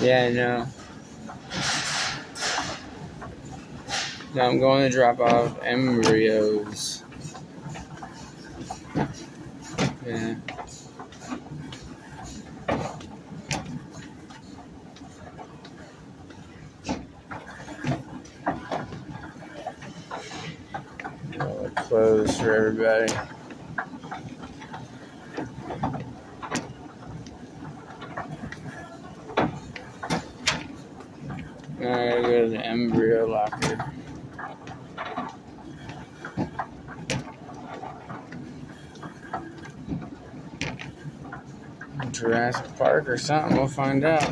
Yeah, I know. Now I'm going to drop off embryos. Yeah. Clothes for everybody. Gotta go to the embryo locker. Jurassic Park or something, we'll find out.